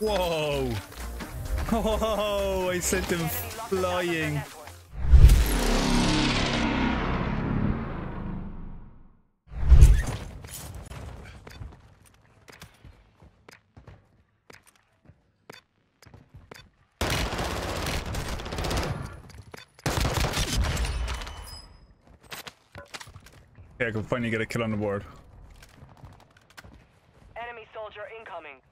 Whoa! Oh, I sent him flying. Yeah, I can finally get a kill on the board. Enemy soldier incoming.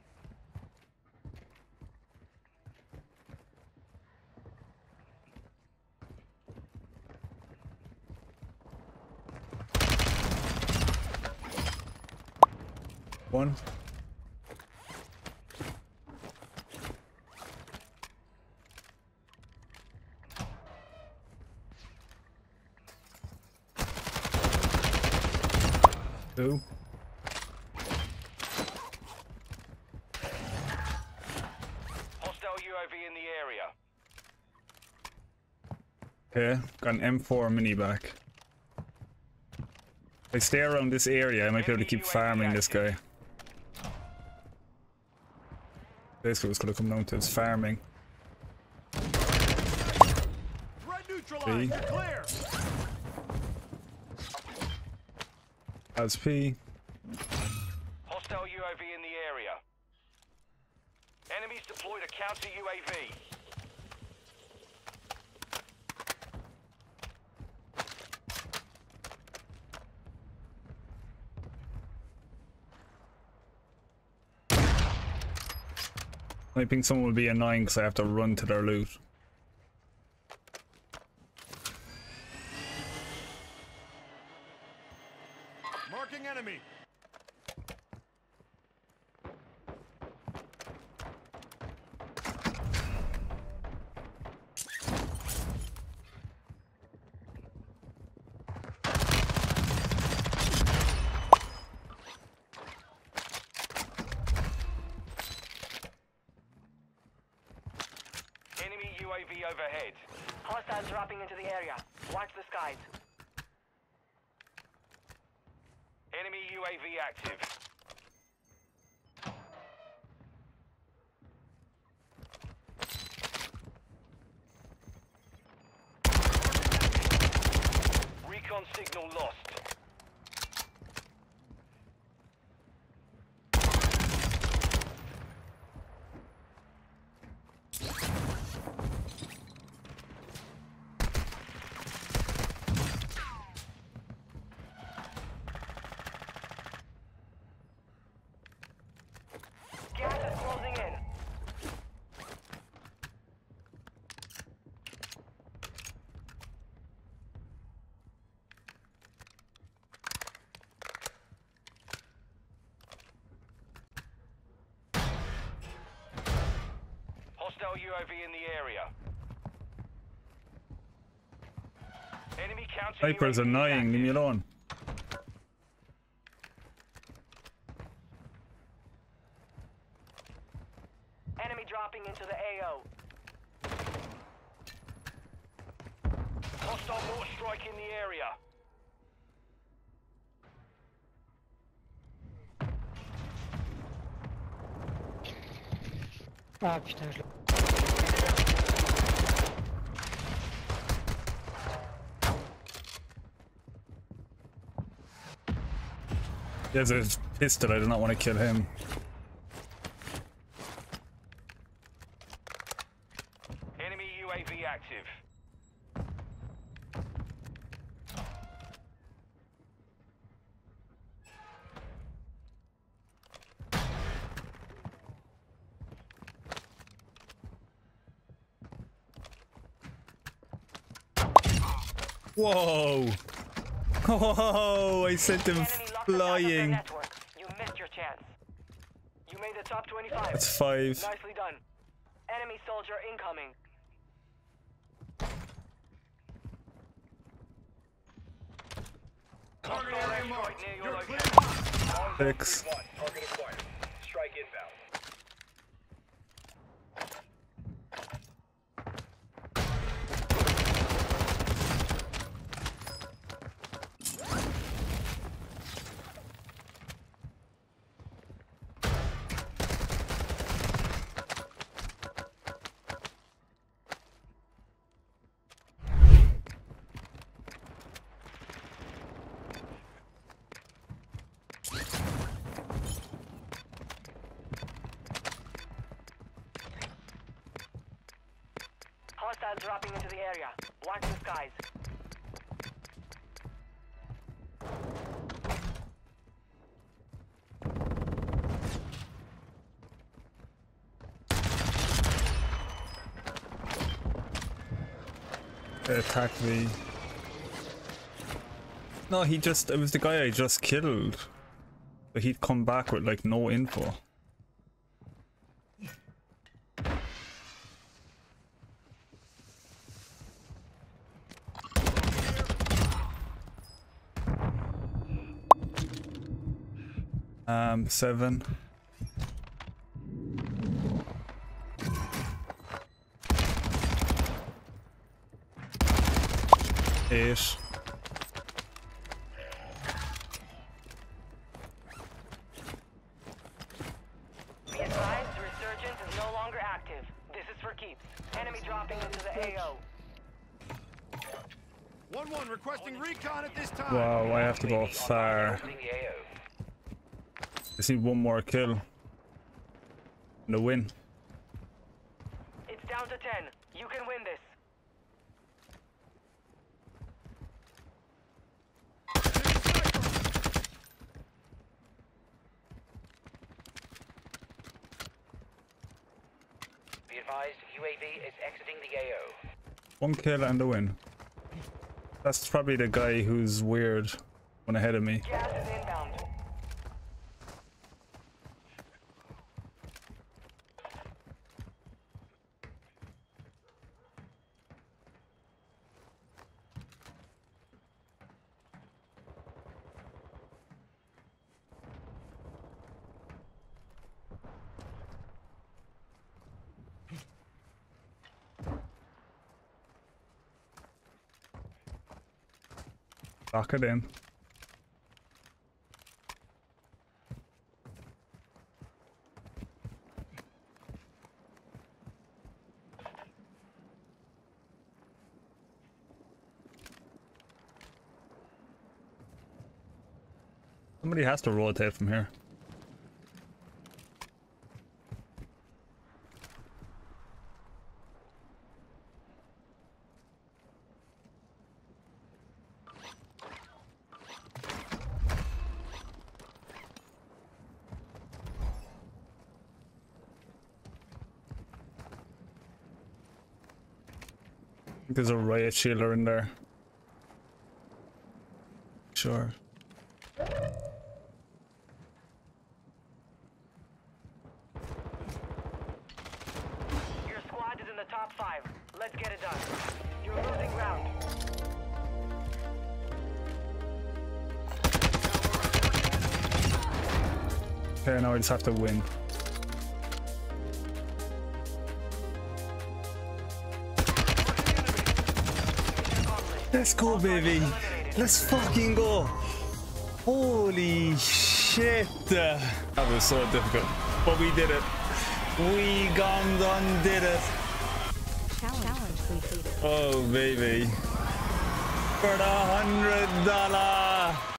One. Two. Hostile UAV in the area. Okay, got an M4 mini back. If I stay around this area, I might be able to keep farming this guy. Basically, what's gonna come down to is farming. B. P. Hostile UAV in the area. Enemies deployed a counter UAV. I think someone will be annoying because I have to run to their loot. Marking enemy. Enemy UAV overhead. Hostiles dropping into the area. Watch the skies. Enemy UAV active. UAV in the area. Enemy counter Sniper's UAV annoying, leave me alone. Enemy dropping into the AO. Hostile mortar strike in the area. Ah putain, je l'ai. There's a pistol, I do not want to kill him. Enemy UAV active. Whoa! Whoa! I sent him Enemy locked us out of their flying. You missed your chance. You made the top 25. That's five. Nicely done. Enemy soldier incoming. Target Hostile area airstrike marked. near your You're location. clear. Six. Target acquired. Strike inbound. Squad dropping into the area. Watch the skies. They attacked me. No, he just, it was the guy I just killed. But he'd come back with like no info. Um, seven. Eight. Be advised, resurgence is no longer active. This is for keeps. Enemy dropping into the AO. 1-1 requesting recon Um, at this time. Wow, I have to go far. Exiting the Just need one more kill. And a win. It's down to 10. You can win this. Be advised, UAV is exiting the AO. One kill and a win. That's probably the guy who's weird one ahead of me. Lock it in. Somebody has to rotate from here. There's a riot shielder in there. Sure. Your squad is in the top five. Let's get it done. You're losing ground. Okay, now I just have to win. Let's go, baby. Let's fucking go. Holy shit. That was so difficult. But we did it. We gone done did it. Oh, baby. For the hundred dollar.